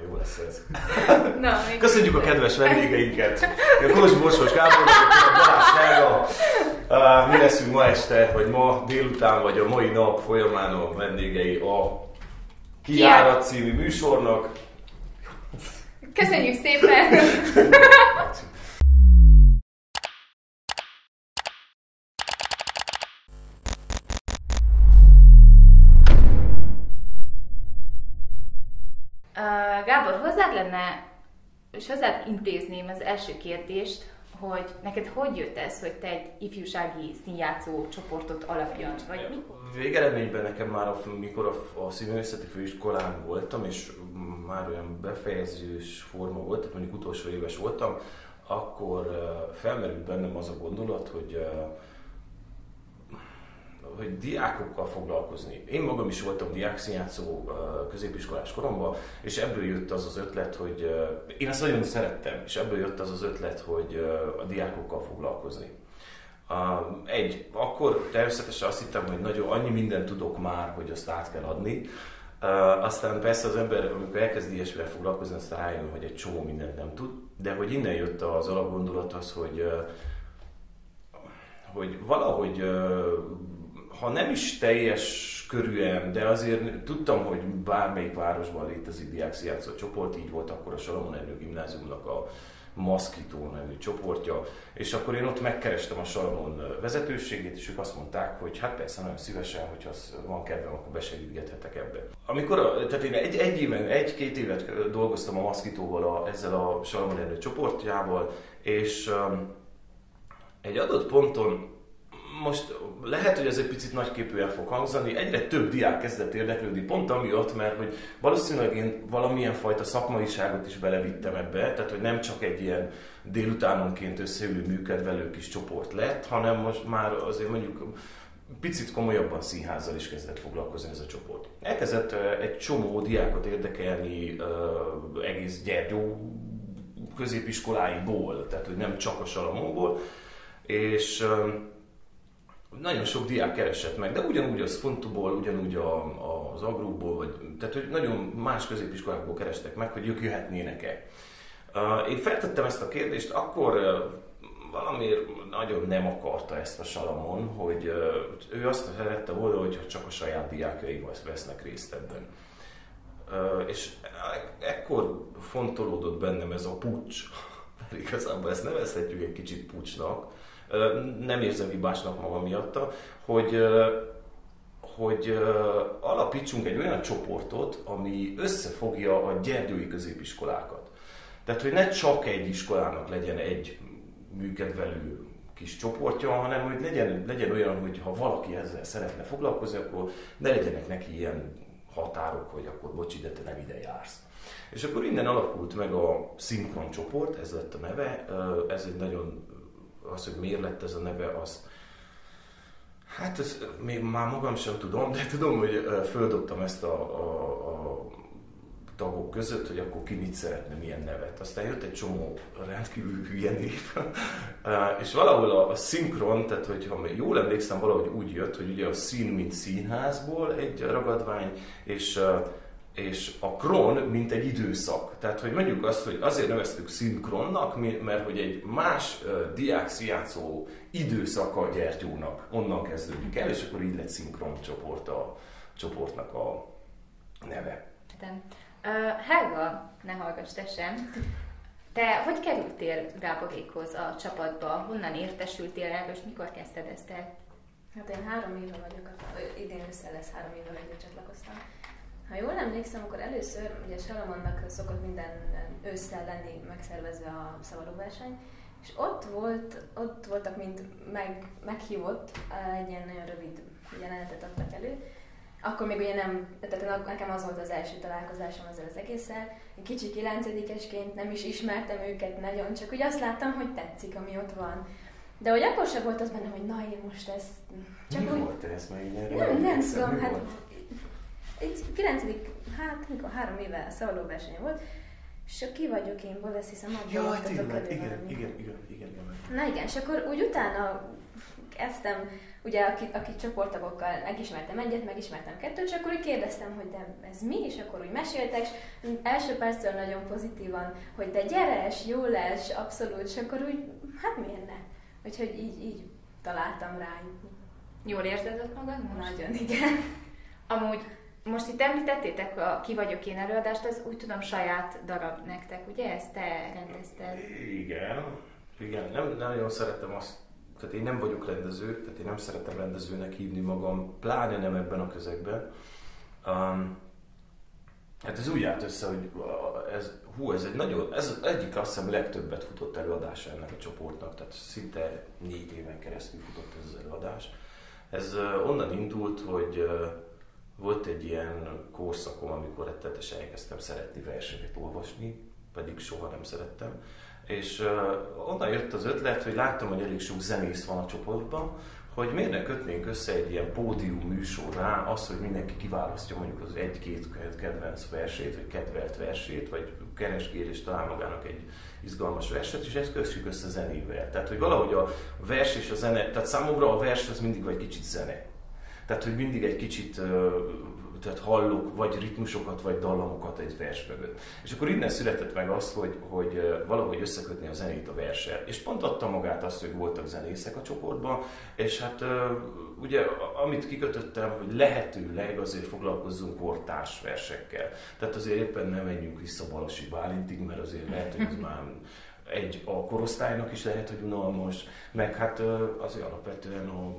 Jó lesz ez. Na, Köszönjük a kedves vendégeinket! Kolozsi Borsós Gábor, a Balázs Helga. Mi leszünk ma este, vagy ma délután, vagy a mai nap folyamán a vendégei a Kiárat című műsornak. Köszönjük szépen! Gábor, hozzád lenne, és hozzád intézném az első kérdést, hogy neked hogy jött ez, hogy te egy ifjúsági színjátszó csoportot alapíts, vagy? Végeredményben nekem már, a, mikor a, a színművészeti főiskolán voltam, és már olyan befejezős forma volt, tehát mondjuk utolsó éves voltam, akkor felmerült bennem az a gondolat, hogy uh, hogy diákokkal foglalkozni. Én magam is voltam diákszínjátszó középiskolás koromban, és ebből jött az az ötlet, hogy én ezt nagyon szerettem, és ebből jött az az ötlet, hogy a diákokkal foglalkozni. Egy, akkor természetesen azt hittem, hogy nagyon annyi mindent tudok már, hogy azt át kell adni. aztán persze az ember, amikor elkezd ilyesmivel foglalkozni, aztán rájön, hogy egy csomó mindent nem tud, de hogy innen jött az alapgondolat az, hogy hogy valahogy ha nem is teljes körűen, de azért tudtam, hogy bármelyik városban létezik diákszijátszó csoport, így volt akkor a Salomon Ernő Gimnáziumnak a Maszkító nevű csoportja, és akkor én ott megkerestem a Salamon vezetőségét, és ők azt mondták, hogy hát persze nagyon szívesen, hogyha van kedvem, akkor besegítgethetek ebbe. Amikor, a, tehát én egy, egy éven, egy-két évet dolgoztam a Maszkítóval, a, ezzel a Salamon Ernő csoportjával, és um, egy adott ponton most lehet, hogy ez egy picit nagyképűen fog hangzani, egyre több diák kezdett érdeklődni, pont amiatt, mert hogy valószínűleg én valamilyen fajta szakmaiságot is belevittem ebbe, tehát hogy nem csak egy ilyen délutánonként összeülő műkedvelő kis csoport lett, hanem most már azért mondjuk picit komolyabban színházzal is kezdett foglalkozni ez a csoport. Elkezdett egy csomó diákot érdekelni egész Gyergyó középiskoláiból, tehát hogy nem csak a Salamonból, és nagyon sok diák keresett meg, de ugyanúgy az Fontuból, ugyanúgy a, az Agróból, vagy, tehát hogy nagyon más középiskolákból kerestek meg, hogy ők jöhetnének-e. Én feltettem ezt a kérdést, akkor valamiért nagyon nem akarta ezt a Salamon, hogy ő azt szerette volna, hogy csak a saját diákjai vesznek részt ebben. És ekkor fontolódott bennem ez a pucs, igazából ezt nevezhetjük egy kicsit pucsnak, nem érzem hibásnak magam miatta, hogy hogy alapítsunk egy olyan csoportot, ami összefogja a gyergyói középiskolákat. Tehát, hogy ne csak egy iskolának legyen egy műkedvelő kis csoportja, hanem hogy legyen, legyen olyan, hogy ha valaki ezzel szeretne foglalkozni, akkor ne legyenek neki ilyen határok, hogy akkor bocs, ide te nem ide jársz. És akkor innen alakult meg a szinkron csoport, ez lett a neve, ez egy nagyon az, hogy miért lett ez a neve, az Hát ez, még már magam sem tudom, de tudom, hogy földobtam ezt a, a, a tagok között, hogy akkor ki mit szeretne, milyen nevet. Aztán jött egy csomó rendkívül hülye név. és valahol a, a szinkron, tehát hogyha jól emlékszem, valahogy úgy jött, hogy ugye a szín, mint színházból egy ragadvány, és és a kron, mint egy időszak. Tehát, hogy mondjuk azt, hogy azért neveztük szinkronnak, mert hogy egy más uh, diák szijátszó időszaka a gyertyónak, onnan kezdődik el, és akkor így lett szinkron csoport a csoportnak a neve. Uh, Helga, ne hallgass te sem. Te hogy kerültél Gáborékhoz a csapatba? Honnan értesültél rá, és mikor kezdted ezt el? Hát én három éve vagyok, idén össze lesz három éve, hogy csatlakoztam. Ha jól emlékszem, akkor először ugye Salamonnak szokott minden ősszel lenni megszervezve a szavalóverseny, és ott, volt, ott voltak, mint meg, meghívott, egy ilyen nagyon rövid jelenetet adtak elő, akkor még ugye nem, tehát nekem az volt az első találkozásom ezzel az egésszel. Én kicsi kilencedikesként nem is ismertem őket nagyon, csak úgy azt láttam, hogy tetszik, ami ott van. De hogy akkor sem volt az bennem, hogy na én most ezt... Csak Mi úgy... volt ez meg? Nem, nem tudom, hát egy 9. hát mikor három éve verseny volt, és ki vagyok énból, ezt hiszem abból Jaj, tényleg, igen, igen, igen, igen, igen. Na igen, és akkor úgy utána kezdtem, ugye akit, akit csoporttagokkal megismertem egyet, megismertem kettőt, és akkor úgy kérdeztem, hogy de ez mi, és akkor úgy meséltek, és első perctől nagyon pozitívan, hogy de gyeres, jó lesz, abszolút, és akkor úgy, hát miért ne? Úgyhogy így, így találtam rájuk. Jól érzed ott magad most? Nagyon, igen. Amúgy most itt említettétek a Ki vagyok én előadást, ez úgy tudom saját darab nektek, ugye? Ezt te rendezted. Igen, igen, nem, nem nagyon szeretem azt, tehát én nem vagyok rendező, tehát én nem szeretem rendezőnek hívni magam, pláne nem ebben a közegben. Um, hát ez úgy állt össze, hogy ez, hú, ez egy nagyon, ez az egyik azt hiszem legtöbbet futott előadása ennek a csoportnak, tehát szinte négy éven keresztül futott ez az előadás. Ez onnan indult, hogy volt egy ilyen korszakom, amikor rettenetesen elkezdtem szeretni verseket olvasni, pedig soha nem szerettem. És uh, onnan jött az ötlet, hogy láttam, hogy elég sok zenész van a csoportban, hogy miért ne kötnénk össze egy ilyen pódium műsorrá az, hogy mindenki kiválasztja mondjuk az egy-két kedvenc versét, vagy kedvelt versét, vagy keresgél és talál magának egy izgalmas verset, és ezt kössük össze zenével. Tehát, hogy valahogy a vers és a zene, tehát számomra a vers az mindig vagy kicsit zene. Tehát, hogy mindig egy kicsit tehát hallok vagy ritmusokat, vagy dallamokat egy vers mögött. És akkor innen született meg az, hogy, hogy valahogy összekötni a zenét a verssel. És pont adta magát azt, hogy voltak zenészek a csoportban, és hát ugye amit kikötöttem, hogy lehetőleg azért foglalkozzunk kortárs versekkel. Tehát azért éppen nem menjünk vissza Balasi Bálintig, mert azért lehet, hogy ez már egy a korosztálynak is lehet, hogy unalmas, meg hát azért alapvetően a,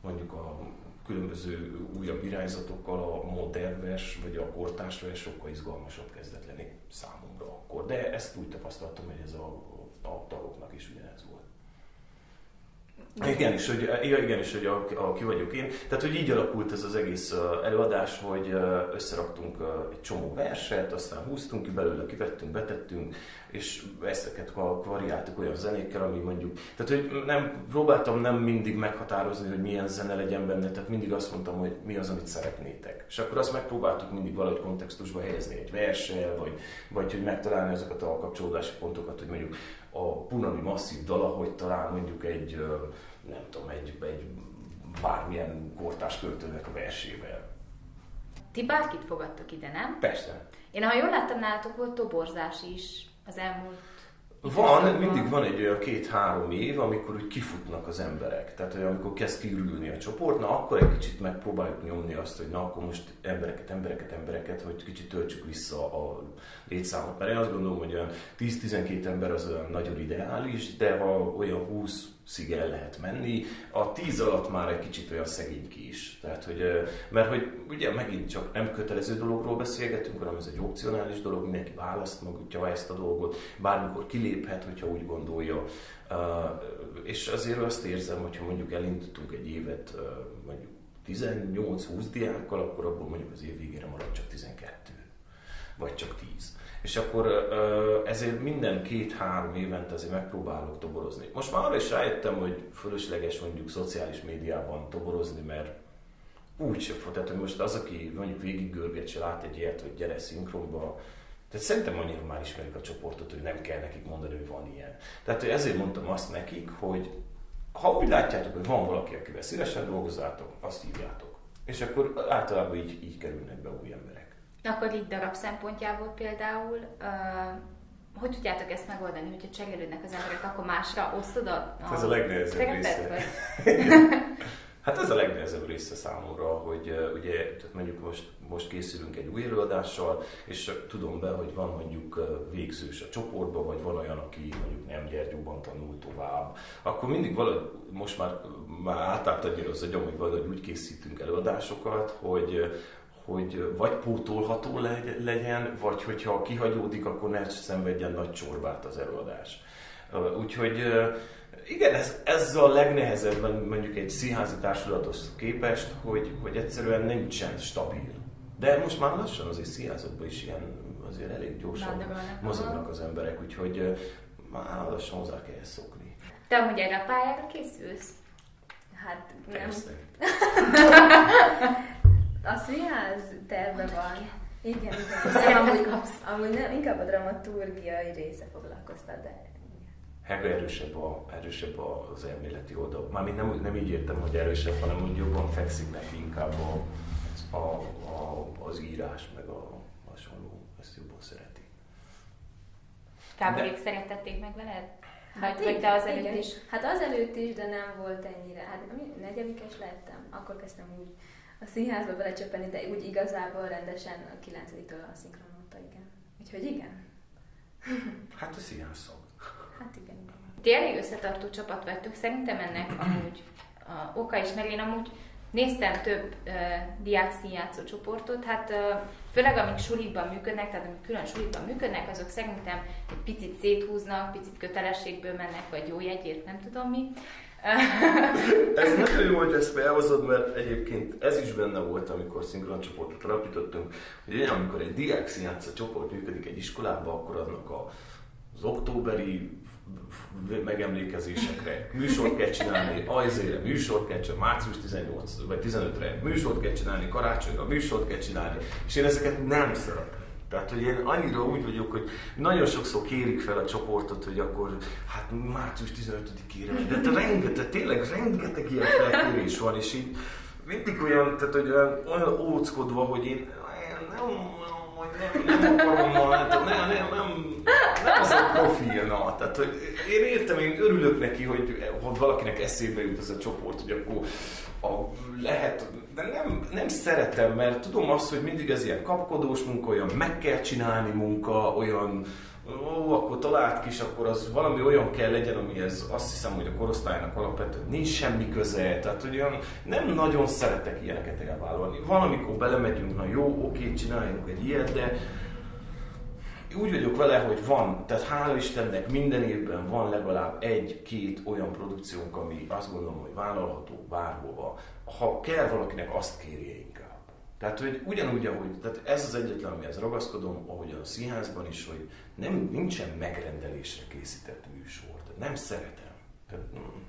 mondjuk a különböző újabb irányzatokkal a modern vers, vagy a kortárs vers sokkal izgalmasabb kezdett lenni számomra akkor. De ezt úgy tapasztaltam, hogy ez a, a tagoknak is ugyanez volt. Igen, és hogy, igen, és hogy a, a, ki vagyok én. Tehát, hogy így alakult ez az egész előadás, hogy összeraktunk egy csomó verset, aztán húztunk ki belőle, kivettünk, betettünk, és ezeket variáltuk olyan zenékkel, ami mondjuk... Tehát, hogy nem, próbáltam nem mindig meghatározni, hogy milyen zene legyen benne, tehát mindig azt mondtam, hogy mi az, amit szeretnétek. És akkor azt megpróbáltuk mindig valahogy kontextusba helyezni egy verssel, vagy, vagy hogy megtalálni azokat a kapcsolódási pontokat, hogy mondjuk a punani masszív dala, hogy talán mondjuk egy, nem tudom, egy, egy bármilyen kortás költőnek a versével. Ti bárkit fogadtok ide, nem? Persze. Én ha jól láttam nálatok, volt toborzás is az elmúlt van, mindig van egy olyan két-három év, amikor úgy kifutnak az emberek. Tehát, hogy amikor kezd kiürülni a csoport, na akkor egy kicsit megpróbáljuk nyomni azt, hogy na akkor most embereket, embereket, embereket, hogy kicsit töltsük vissza a létszámot. Mert én azt gondolom, hogy olyan 10-12 ember az olyan nagyon ideális, de ha olyan 20 szig el lehet menni. A 10 alatt már egy kicsit olyan szegény ki is. Tehát, hogy, mert hogy ugye megint csak nem kötelező dologról beszélgetünk, hanem ez egy opcionális dolog, mindenki választ magutja ezt a dolgot, bármikor kiléphet, hogyha úgy gondolja. És azért azt érzem, hogyha mondjuk elindítunk egy évet, mondjuk 18-20 diákkal, akkor abból mondjuk az év végére marad csak 12, vagy csak 10. És akkor ezért minden két-három évente azért megpróbálok toborozni. Most már arra is rájöttem, hogy fölösleges mondjuk szociális médiában toborozni, mert úgy se fog. Tehát, hogy most az, aki mondjuk végig görget, se lát egy ilyet, hogy gyere szinkronba, tehát szerintem annyira már ismerik a csoportot, hogy nem kell nekik mondani, hogy van ilyen. Tehát hogy ezért mondtam azt nekik, hogy ha úgy látjátok, hogy van valaki, akivel szívesen dolgozzátok, azt hívjátok. És akkor általában így, így kerülnek be új emberek. Akkor itt darab szempontjából például, uh, hogy tudjátok ezt megoldani, hogyha cserélődnek az emberek, akkor másra osztod a, a Ez a legnehezebb része. hát ez a legnehezebb része számomra, hogy uh, ugye tehát mondjuk most, most készülünk egy új előadással, és tudom be, hogy van mondjuk végzős a csoportban, vagy van olyan, aki mondjuk nem Gyergyóban tanul tovább, akkor mindig valahogy, most már, már átállt annyira az agyam, hogy valahogy úgy készítünk előadásokat, hogy hogy vagy pótolható legyen, vagy hogyha kihagyódik, akkor ne szenvedjen nagy csorbát az előadás. Úgyhogy igen, ez, ez a legnehezebb mondjuk egy színházi társulathoz képest, hogy, hogy egyszerűen nincsen stabil. De most már lassan azért színházakban is ilyen azért elég gyorsan mozognak az emberek, úgyhogy már lassan hozzá kell szokni. Te amúgy erre a pályára készülsz? Hát nem. A színház terve van. Igen, igen. Nem, amúgy, amúgy nem, inkább a dramaturgiai része foglalkoztat, de Hega erősebb, a, erősebb az elméleti oldal. Mármint nem, nem így értem, hogy erősebb, hanem hogy jobban fekszik neki inkább a, a, a, az írás, meg a hasonló. Ezt jobban szereti. Káborék szeretették meg veled? Hát vagy, vagy te az előtt is? Hát az előtt is, de nem volt ennyire. Hát negyedikes lettem, akkor kezdtem úgy a színházba belecsöppenni, de úgy igazából rendesen a kilencediktől a szinkronóta, igen. Úgyhogy igen. Hát a színház szó. Hát igen. Ti elég összetartó csapat vagytok, szerintem ennek amúgy a oka is, meg én amúgy néztem több uh, diák színjátszó csoportot, hát uh, főleg amik suliban működnek, tehát amik külön suliban működnek, azok szerintem egy picit széthúznak, picit kötelességből mennek, vagy jó jegyért, nem tudom mi. ez nagyon jó, hogy ezt felhozod, mert egyébként ez is benne volt, amikor szinkroncsoportot alapítottunk, hogy amikor egy diák csoport működik egy iskolában, akkor annak a, az októberi megemlékezésekre műsort kell csinálni, ajzére műsort kell csinálni, március 18 vagy 15-re műsort kell csinálni, karácsonyra műsort kell csinálni, és én ezeket nem szeretem. Tehát, hogy én annyira úgy vagyok, hogy nagyon sokszor kérik fel a csoportot, hogy akkor hát március 15-ére, de te rengeteg, tényleg rengeteg ilyen felkérés van, és így mindig olyan, tehát, hogy olyan, óckodva, hogy én, én nem, nem, nem akarom nem, nem, nem, nem az a profil, na. Tehát, hogy én értem, én örülök neki, hogy, hogy valakinek eszébe jut ez a csoport, hogy akkor a, lehet, de nem, nem szeretem, mert tudom azt, hogy mindig ez ilyen kapkodós munka, olyan meg kell csinálni munka, olyan ó, akkor talált kis, akkor az valami olyan kell legyen, amihez azt hiszem, hogy a korosztálynak alapvetően nincs semmi köze, tehát hogy olyan nem nagyon szeretek ilyeneket elvállalni. Valamikor belemegyünk, na jó, oké, csináljunk egy ilyet, de úgy vagyok vele, hogy van, tehát hála Istennek minden évben van legalább egy-két olyan produkciónk, ami azt gondolom, hogy vállalható bárhova, ha kell valakinek azt kérje inkább. Tehát, hogy ugyanúgy, ahogy, tehát ez az egyetlen, amihez ragaszkodom, ahogy a színházban is, hogy nem, nincsen megrendelésre készített műsor. Tehát nem szeretem. Tehát, mm.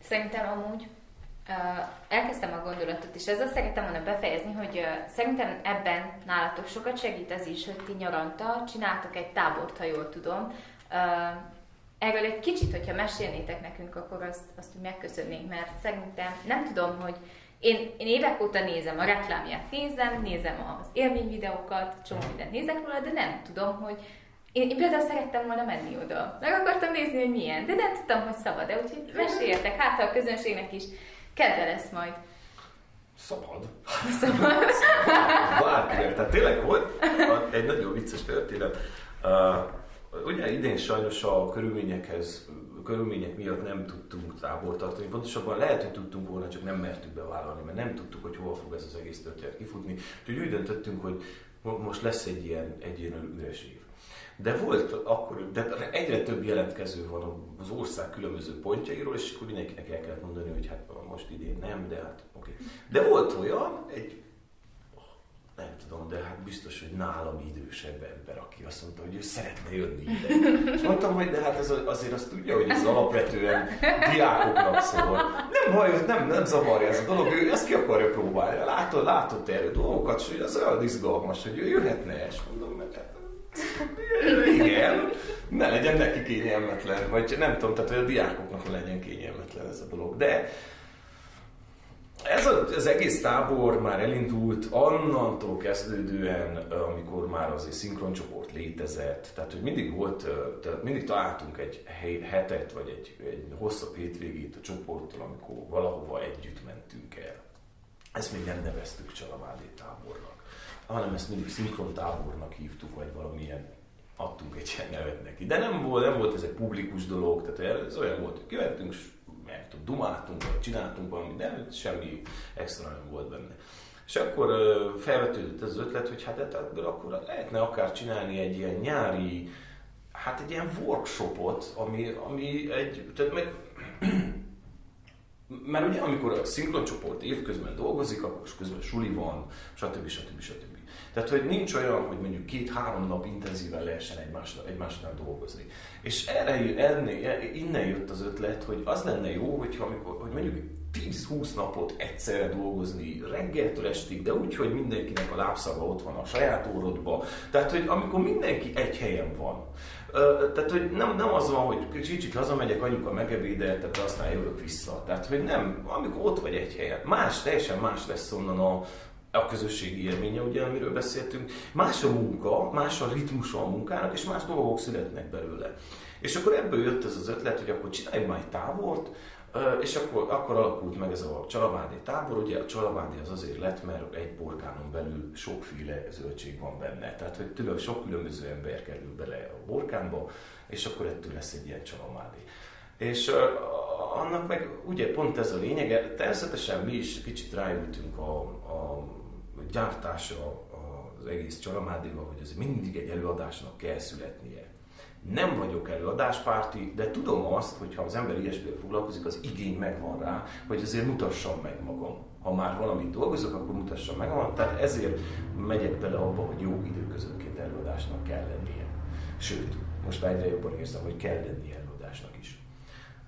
Szerintem amúgy elkezdtem a gondolatot, és ezzel szerettem volna befejezni, hogy szerintem ebben nálatok sokat segít az is, hogy ti nyaranta csináltok egy tábort, ha jól tudom. Erről egy kicsit, hogyha mesélnétek nekünk, akkor azt, azt megköszönnénk, mert szerintem nem tudom, hogy én, én évek óta nézem a reklámját, nézem, nézem az élményvideókat, csomó mindent nézek róla, de nem tudom, hogy én, én például szerettem volna menni oda. Meg akartam nézni, hogy milyen, de nem tudtam, hogy szabad-e, úgyhogy meséljetek, hát a közönségnek is kedve lesz majd. Szabad. Szabad. Bárkinek. Tehát tényleg volt egy nagyon vicces történet. Uh, ugye idén sajnos a körülményekhez körülmények miatt nem tudtunk tábort tartani. Pontosabban lehet, hogy tudtunk volna, csak nem mertük bevállalni, mert nem tudtuk, hogy hova fog ez az egész történet kifutni. Úgyhogy úgy döntöttünk, hogy most lesz egy ilyen, egy ilyen üres év. De volt akkor, de egyre több jelentkező van az ország különböző pontjairól, és akkor mindenkinek el kellett mondani, hogy hát most idén nem, de hát oké. Okay. De volt olyan, egy nem tudom, de hát biztos, hogy nálam idősebb ember, aki azt mondta, hogy ő szeretne jönni ide. És mondtam, hogy de hát ez azért azt tudja, hogy ez alapvetően diákoknak szól. Nem baj, nem, nem zavarja ez a dolog, ő ezt ki akarja próbálni. Látod, látott erről dolgokat, és hogy az olyan izgalmas, hogy ő jöhetne, és mondom, meg hát igen, ne legyen neki kényelmetlen, vagy nem tudom, tehát hogy a diákoknak legyen kényelmetlen ez a dolog. De ez a, az egész tábor már elindult annantól kezdődően, amikor már az egy szinkroncsoport létezett, tehát hogy mindig volt, tehát mindig találtunk egy hetet, vagy egy, egy hosszabb hétvégét a csoporttól, amikor valahova együtt mentünk el. Ezt még nem neveztük Csalamádé tábornak, hanem ezt mindig szinkron tábornak hívtuk, vagy valamilyen adtunk egy ilyen nevet neki. De nem volt, nem volt ez egy publikus dolog, tehát ez olyan volt, hogy kivettünk, meg tudom, dumáltunk, vagy csináltunk valamit, de semmi extra nem volt benne. És akkor felvetődött ez az ötlet, hogy hát ebből akkor lehetne akár csinálni egy ilyen nyári, hát egy ilyen workshopot, ami, ami egy, tehát meg, mert ugye amikor a szinkroncsoport évközben dolgozik, akkor közben suli van, stb. stb. stb. Tehát, hogy nincs olyan, hogy mondjuk két-három nap intenzíven lehessen egymás, egymásnál dolgozni. És erre, ennél, innen jött az ötlet, hogy az lenne jó, hogyha amikor, hogy mondjuk 10-20 napot egyszerre dolgozni, reggeltől estig, de úgy, hogy mindenkinek a lábszaga ott van a saját órodba. Tehát, hogy amikor mindenki egy helyen van, tehát, hogy nem, nem az van, hogy kicsit hazamegyek, anyuka megebédeltet, aztán jövök vissza. Tehát, hogy nem, amikor ott vagy egy helyen, más, teljesen más lesz onnan a, a közösségi élménye, ugye, amiről beszéltünk. Más a munka, más a ritmusa a munkának, és más dolgok születnek belőle. És akkor ebből jött ez az ötlet, hogy akkor csináljunk már egy tábort, és akkor, akkor alakult meg ez a csalabádi tábor. Ugye a csalabádi az azért lett, mert egy borkánon belül sokféle zöldség van benne. Tehát, hogy tőle sok különböző ember kerül bele a borkánba, és akkor ettől lesz egy ilyen csalabádi. És annak meg ugye pont ez a lényege, természetesen mi is kicsit ráültünk a, a gyártásra az egész csalamádival, hogy ez mindig egy előadásnak kell születnie nem vagyok előadáspárti, de tudom azt, hogy ha az ember ilyesmivel foglalkozik, az igény megvan rá, hogy azért mutassam meg magam. Ha már valamit dolgozok, akkor mutassam meg magam. Tehát ezért megyek bele abba, hogy jó időközönként előadásnak kell lennie. Sőt, most már egyre jobban érzem, hogy kell lennie.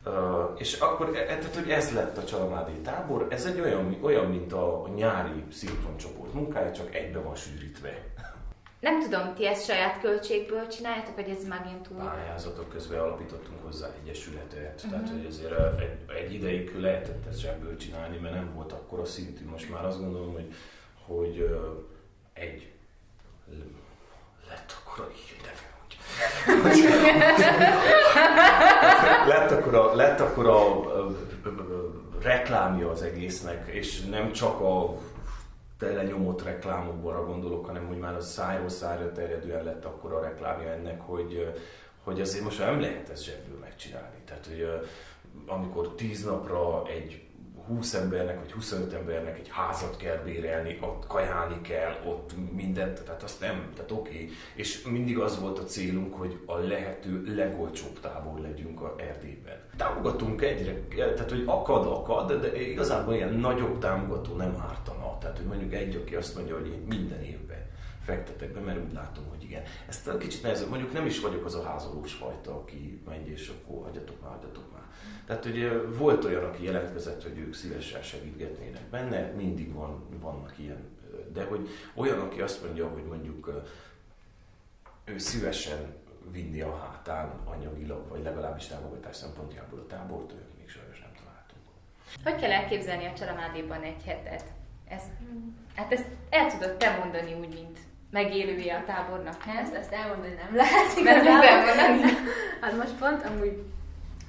Uh, és akkor, e, tehát, hogy ez lett a Csalamádi tábor, ez egy olyan, olyan mint a, a nyári szinkroncsoport munkája, csak egybe van sűrítve. Nem tudom, ti ezt saját költségből csináljátok, vagy ez megint túl? Pályázatok közben alapítottunk hozzá egyesületet, uh-huh. tehát hogy azért egy, egy ideig lehetett ezt zsebből csinálni, mert nem volt akkor a szintű. Most már azt gondolom, hogy, hogy egy lett akkor a lett akkor a, lett akkor a, reklámja az egésznek, és nem csak a telenyomott reklámokra gondolok, hanem hogy már a szájról szájra terjedően lett akkor a reklámja ennek, hogy, hogy azért most nem lehet ezt zsebből megcsinálni. Tehát, hogy amikor tíz napra egy 20 embernek vagy 25 embernek egy házat kell bérelni, ott kajálni kell, ott mindent, tehát azt nem, tehát oké. Okay. És mindig az volt a célunk, hogy a lehető legolcsóbb tábor legyünk a Erdélyben. Támogatunk egyre, tehát hogy akad, akad, de igazából ilyen nagyobb támogató nem ártana. Tehát, hogy mondjuk egy, aki azt mondja, hogy én minden évben fektetek be, mert úgy látom, hogy igen. Ezt kicsit nehezebb, mondjuk nem is vagyok az a házolós fajta, aki megy és akkor hagyjatok már, hagyjatok már tehát ugye volt olyan, aki jelentkezett, hogy ők szívesen segítgetnének benne, mindig van, vannak ilyen, de hogy olyan, aki azt mondja, hogy mondjuk ő szívesen vinni a hátán anyagilag, vagy legalábbis támogatás szempontjából a tábort, ők még sajnos nem találtunk. Hogy kell elképzelni a Csalamádiban egy hetet? Ezt, hát ezt el tudod te mondani úgy, mint megélője a tábornak, nem? Ezt, ezt elmondani nem lehet igazából. Nem elmondani. hát most pont amúgy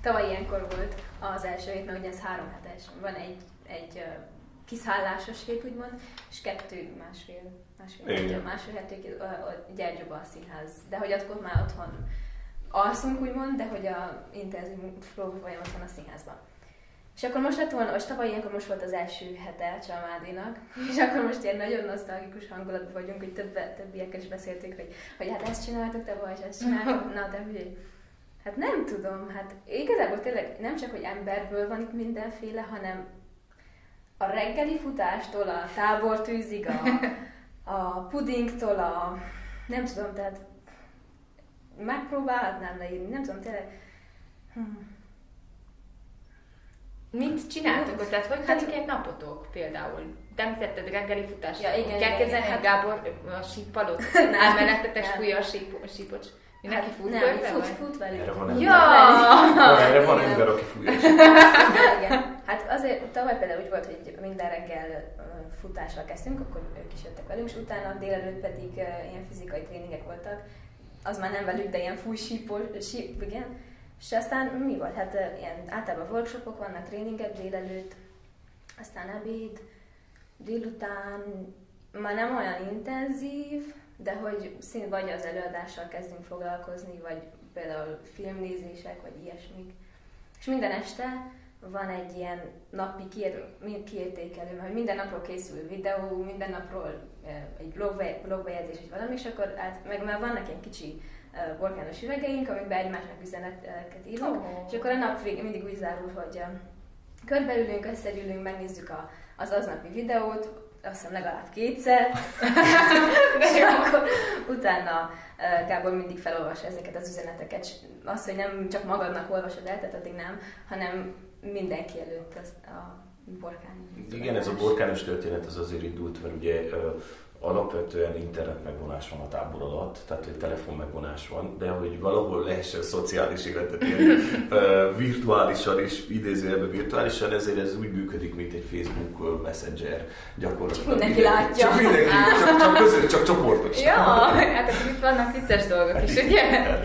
Tavaly ilyenkor volt az első hét, mert ugye ez három hetes. Van egy, egy kiszállásos hét, úgymond, és kettő, másfél, másfél, hét, másfél uh, Gyergyóba a színház. De hogy akkor már otthon alszunk, úgymond, de hogy a intenzív folyamat van a színházban. És akkor most lett volna, és tavaly ilyenkor most volt az első hete a Csamádinak, és akkor most ilyen nagyon nosztalgikus hangulatban vagyunk, hogy több, többiekkel is beszéltük, hogy, hogy hát ezt csináltok te vagy, ezt csináltok, na de hogy Hát nem tudom, hát igazából tényleg nem csak, hogy emberből van itt mindenféle, hanem a reggeli futástól a tábortűzig, a, a pudingtól a... nem tudom, tehát megpróbálhatnám leírni, nem tudom, tényleg... Hm. Mit csináltok? Tehát hogy hát, egy napotok például? Te említetted reggeli futást. Ja, igen, Kell képzelni, hát... Gábor a sípalot? Elmenettetek fújja a sípocs. Mindenki hát, fut nem, fut, fut velük. Erre van ember. Ja! van, erre van ember, aki fújja. Igen. Hát azért tavaly például úgy volt, hogy minden reggel futással kezdtünk, akkor ők is jöttek velünk, és utána délelőtt pedig ilyen fizikai tréningek voltak. Az már nem velük, de ilyen fújsípos, síp, igen. És aztán mi volt? Hát ilyen általában workshopok vannak, tréningek délelőtt, aztán ebéd, délután már nem olyan intenzív, de hogy szín vagy az előadással kezdünk foglalkozni, vagy például filmnézések, vagy ilyesmik. És minden este van egy ilyen napi kiértékelő, hogy minden napról készül videó, minden napról egy blogbejegyzés, vagy valami, és akkor át, meg már vannak ilyen kicsi borkános üvegeink, amikben egymásnak üzeneteket írunk, oh. és akkor a nap végén mindig úgy zárul, hogy körbeülünk, összegyűlünk, megnézzük a, az aznapi videót, azt hiszem legalább kétszer, és akkor utána Gábor mindig felolvas ezeket az üzeneteket, az, hogy nem csak magadnak olvasod el, tehát addig nem, hanem mindenki előtt azt a borkány. Igen, ez a borkányos történet az azért indult, mert ugye alapvetően internet megvonás van a tábor alatt, tehát hogy telefon megvonás van, de hogy valahol lehessen szociális életet élni, virtuálisan is, idézőjelben virtuálisan, ezért ez úgy működik, mint egy Facebook Messenger gyakorlatilag. Csak mindenki látja. Csak mindenki, csak, csak, közül, csak csoportos. Ja, hát itt vannak vicces dolgok is, ugye?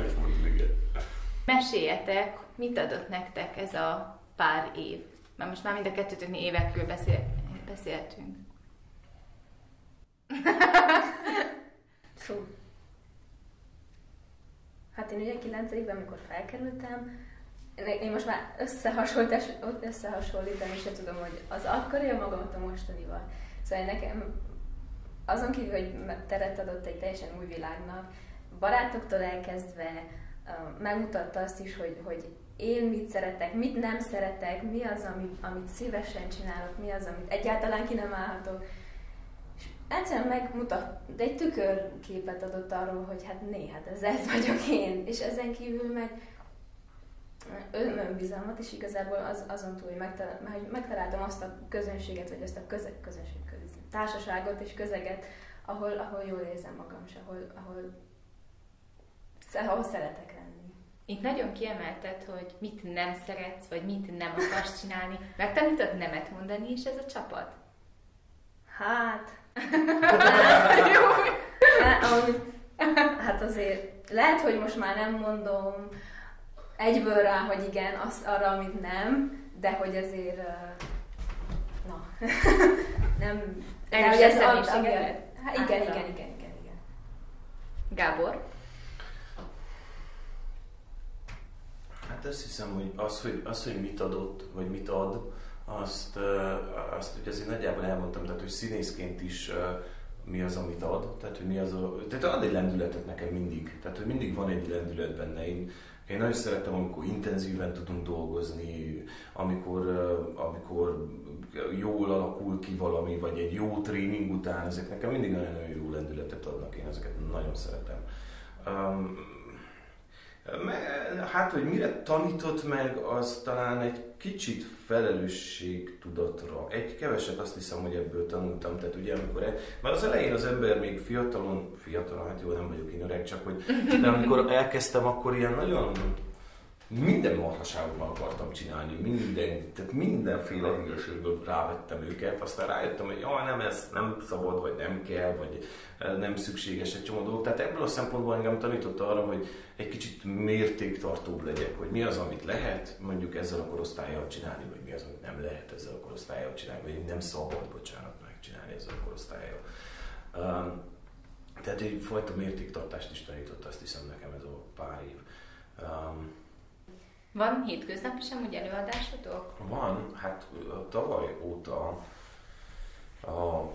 Meséljetek, mit adott nektek ez a pár év? Mert most már mind a kettőtöknél évekről beszél, beszéltünk. Fú. Hát én ugye 9 évben, amikor felkerültem, én most már összehasonlítani se tudom, hogy az akkori a magamat a mostanival. Szóval nekem azon kívül, hogy teret adott egy teljesen új világnak, barátoktól elkezdve megmutatta azt is, hogy, hogy én mit szeretek, mit nem szeretek, mi az, amit, amit szívesen csinálok, mi az, amit egyáltalán ki nem állhatok egyszerűen megmutat, de egy tükörképet adott arról, hogy hát né, hát ez, ez vagyok én. És ezen kívül meg önbizalmat is igazából az, azon túl, hogy, megtalál, hogy megtaláltam azt a közönséget, vagy azt a köze, közönség, társaságot és közeget, ahol, ahol jól érzem magam, és ahol, ahol, ahol szeretek lenni. Itt nagyon kiemelted, hogy mit nem szeretsz, vagy mit nem akarsz csinálni. Megtanítod nemet mondani is ez a csapat? Hát, hát azért lehet, hogy most már nem mondom egyből rá, hogy igen, az, arra, amit nem, de hogy azért na, nem... De hogy ez a, hát igen, igen, igen, igen, igen. Gábor? Hát azt hiszem, hogy az, hogy, az, hogy mit adott, vagy mit ad, azt, azt ugye azért nagyjából elmondtam, tehát hogy színészként is mi az, amit ad, tehát hogy mi az a, tehát ad egy lendületet nekem mindig, tehát hogy mindig van egy lendület benne. Én, én nagyon szeretem, amikor intenzíven tudunk dolgozni, amikor, amikor jól alakul ki valami, vagy egy jó tréning után, ezek nekem mindig nagyon-nagyon jó lendületet adnak, én ezeket nagyon szeretem. Um, Hát, hogy mire tanított meg, az talán egy kicsit felelősség tudatra. Egy keveset azt hiszem, hogy ebből tanultam. Tehát ugye amikor, e, mert az elején az ember még fiatalon, fiatalon, hát jó, nem vagyok én öreg, csak hogy, de amikor elkezdtem, akkor ilyen nagyon minden marhaságot meg akartam csinálni, minden, tehát mindenféle hülyeségből rávettem őket, aztán rájöttem, hogy jaj, nem ez nem szabad, vagy nem kell, vagy eh, nem szükséges egy csomó dolog. Tehát ebből a szempontból engem tanított arra, hogy egy kicsit mértéktartóbb legyek, hogy mi az, amit lehet mondjuk ezzel a korosztályjal csinálni, vagy mi az, amit nem lehet ezzel a korosztályjal csinálni, vagy nem szabad, bocsánat, megcsinálni ezzel a korosztályjal. Um, tehát egy fajta mértéktartást is tanított, azt hiszem nekem ez a pár év. Um, van hétköznap is amúgy előadásotok? Van, hát tavaly óta a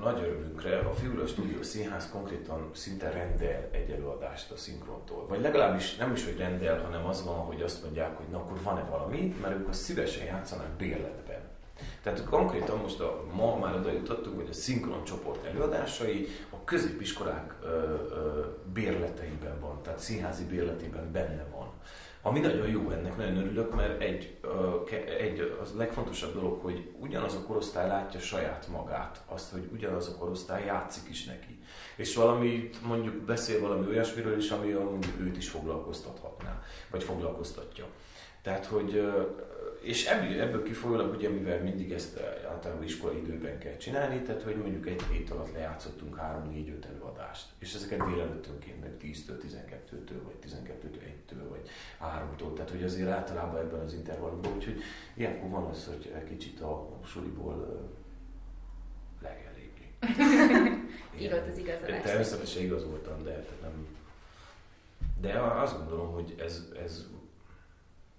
nagy örömünkre a Figura Studio Színház konkrétan szinte rendel egy előadást a szinkrontól. Vagy legalábbis nem is, hogy rendel, hanem az van, hogy azt mondják, hogy na akkor van-e valami, mert ők azt szívesen játszanak bérletben. Tehát konkrétan most a, ma már oda jutottunk, hogy a szinkron csoport előadásai a középiskolák ö, ö, bérleteiben van, tehát színházi bérletében benne van. Ami nagyon jó, ennek nagyon örülök, mert egy, egy az legfontosabb dolog, hogy ugyanaz a korosztály látja saját magát, azt, hogy ugyanaz a korosztály játszik is neki. És valami, mondjuk beszél valami olyasmiről is, ami mondjuk őt is foglalkoztathatná, vagy foglalkoztatja. Tehát, hogy és ebből, ebből kifolyólag, ugye, mivel mindig ezt általában iskolai időben kell csinálni, tehát hogy mondjuk egy hét alatt lejátszottunk 3-4-5 előadást, és ezeket délelőttönként meg 10-től, 12-től, vagy 12-től, 1-től, vagy 3-tól, tehát hogy azért általában ebben az intervallumban, úgyhogy ilyenkor van az, hogy egy kicsit a suliból le kell lépni. Írott az igazolás. Természetesen igazoltam, de nem. De azt gondolom, hogy ez, ez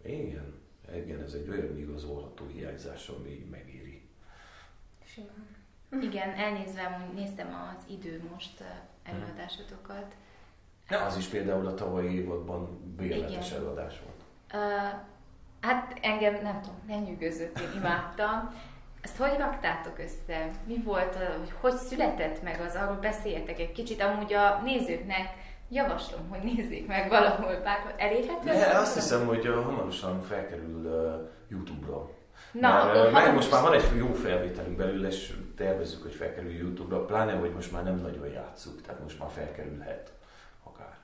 igen, igen, ez egy olyan igazolható hiányzás, ami megéri. Simán. Igen, elnézve, néztem az idő most előadásotokat. Ja, az is például a tavalyi évadban bérletes Igen. előadás volt. Uh, hát engem nem tudom, lenyűgözött, én imádtam. ezt hogy raktátok össze? Mi volt, hogy hogy született meg az, arról beszéljetek egy kicsit. Amúgy a nézőknek javaslom, hogy nézzék meg valahol, bár elérhető? Ne, azt hiszem, hogy hamarosan felkerül uh, YouTube-ra. Na, Mert, akkor most már van egy jó felvételünk belőle, és tervezzük, hogy felkerül YouTube-ra, pláne, hogy most már nem nagyon játszuk, tehát most már felkerülhet akár.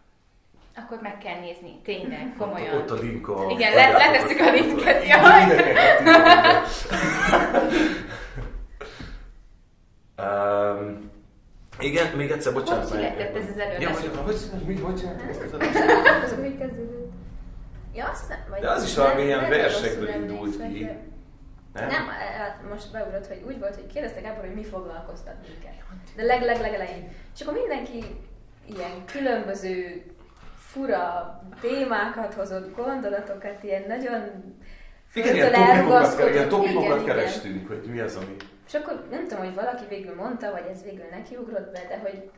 Akkor meg kell nézni, tényleg, komolyan. Ott, ott a link a... Igen, le, letesszük a linket, jaj! um, igen, még egyszer, bocsánat. Hogy született ez az előadás? Ja, hogy, hogy, hogy, mi, hogy úgy kezdődött. Ja, azt hiszem, vagy De az is valami ilyen versekből indult emlékszem, ki. Nem? Nem, hát most beugrott, hogy úgy volt, hogy kérdeztek Gábor, hogy mi foglalkoztat minket. De leg, leg, legelején. És akkor mindenki ilyen különböző fura témákat hozott, gondolatokat, ilyen nagyon Igen, ilyen topikokat, topikokat Igen, igen. kerestünk, hogy mi az, ami... És akkor nem tudom, hogy valaki végül mondta, vagy ez végül nekiugrott be, de hogy,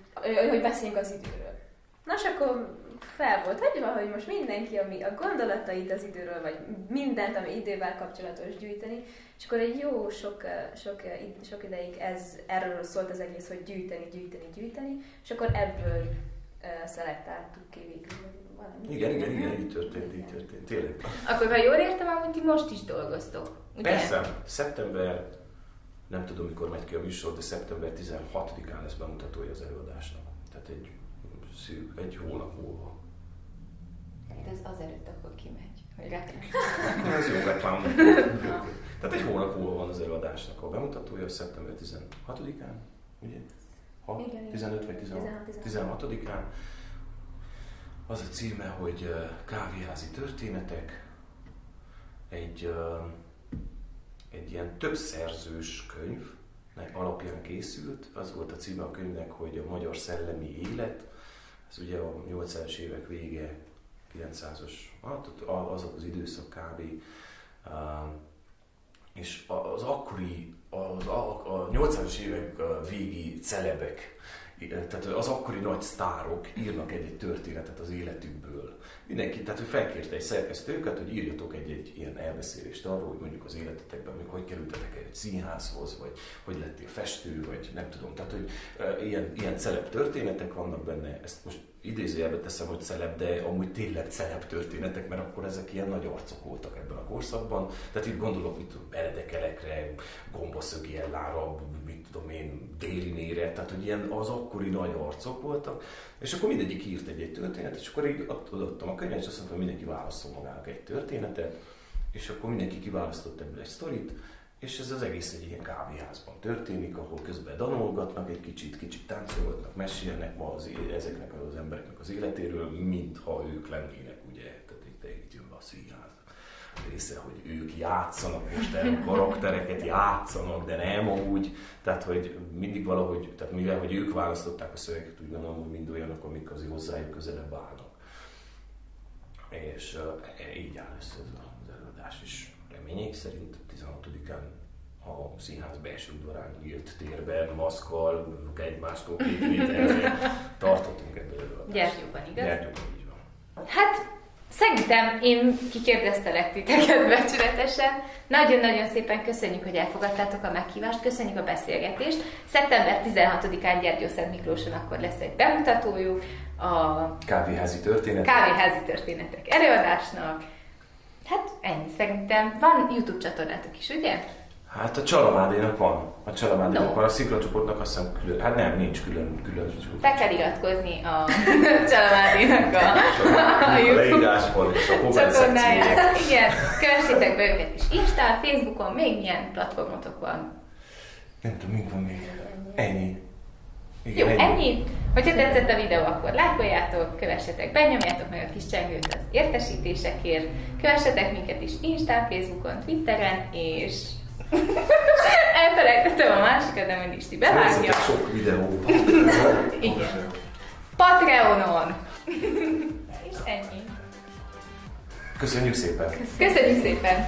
hogy- beszéljünk az időről. Na, és akkor fel volt hagyva, hogy most mindenki, ami a gondolatait az időről, vagy mindent, ami idővel kapcsolatos gyűjteni, és akkor egy jó sok, sok, sok ideig ez, erről szólt az egész, hogy gyűjteni, gyűjteni, gyűjteni, és akkor ebből uh, szelektáltuk ki végül valami. Igen, igen, igen, így történt, így történt, tényleg. Akkor ha jól értem, amúgy ti most is dolgoztok. Ugye? Persze, szeptember, nem tudom mikor megy ki a műsor, de szeptember 16-án lesz bemutatója az előadásnak. Tehát egy szűk, egy hónap múlva. Hát ez azelőtt akkor kimegy, hogy reklám. Ez jó reklám. Tehát egy hónap múlva van az előadásnak a bemutatója, szeptember 16-án, ugye? Ha? Igen, igen. 15 vagy 16? 16, 16-án. Az a címe, hogy ö, Kávéházi történetek. Egy, ö, egy ilyen többszerzős könyv nek alapján készült. Az volt a címe a könyvnek, hogy a magyar szellemi élet. Ez ugye a 80-as évek vége, 900-as, hát azok az időszak kb. És az akkori, az, a, a 80-as évek végi celebek, tehát az akkori nagy sztárok írnak egy-egy történetet az életükből. Mindenki, tehát ő felkérte egy szerkesztőket, hogy írjatok egy-egy ilyen elbeszélést arról, hogy mondjuk az életetekben, még hogy kerültetek egy színházhoz, vagy hogy lettél festő, vagy nem tudom. Tehát, hogy uh, ilyen, ilyen celeb történetek vannak benne, ezt most idézőjelbe teszem, hogy celeb, de amúgy tényleg celeb történetek, mert akkor ezek ilyen nagy arcok voltak ebben a korszakban. Tehát itt gondolok, mit tudom, Eredekelekre, Gombaszögi Ellára, mit tudom én, Délinére, tehát hogy ilyen az akkori nagy arcok voltak, és akkor mindegyik írt egy-egy történetet, és akkor így ott odaadtam a könyvet, és azt mondtam, mindenki válaszol magának egy történetet, és akkor mindenki kiválasztott ebből egy sztorit, és ez az egész egy ilyen kávéházban történik, ahol közben danolgatnak egy kicsit, kicsit táncolgatnak, mesélnek ma az, ezeknek az embereknek az életéről, mintha ők lennének, ugye, tehát itt, be a színház része, hogy ők játszanak most el, karaktereket játszanak, de nem amúgy, tehát hogy mindig valahogy, tehát mivel hogy ők választották a szöveget, úgy gondolom, hogy mind olyanok, amik azért hozzájuk közelebb állnak. És uh, így áll össze ez az előadás is. Reményék szerint 16-án a színház belső udvarán nyílt térben, maszkal, egymástól két méterre tartottunk ebből előadást. Gyertyóban, igaz? Gyertyóban, így van. Hát szerintem én kikérdeztelek titeket becsületesen. Nagyon-nagyon szépen köszönjük, hogy elfogadtátok a meghívást, köszönjük a beszélgetést. Szeptember 16-án Gyergyószent Miklóson akkor lesz egy bemutatójuk a Kávéházi történet. kávéházi történetek előadásnak. Hát ennyi szerintem. Van YouTube csatornátok is, ugye? Hát a Csalamádénak van. A Csalamádénak No. van, a szinkroncsoportnak azt hiszem külön. Hát nem, nincs külön, külön csoport. Fel kell iratkozni a Csalamádinak a, a A leírásban és a komment. Igen, kövessétek be őket is Instán, Facebookon, még milyen platformotok van. Nem tudom, mink van még. Ennyi. Jó, ennyi. Hogyha tetszett a videó, akkor lájkoljátok, kövessetek be, nyomjátok meg a kis csengőt az értesítésekért, kövessetek minket is Instán, Facebookon, Twitteren, és elfelejtettem a másikat, de mindig is ti bevágja. Sok videót. Igen. Patreonon. és ennyi. Köszönjük szépen. Köszönjük szépen!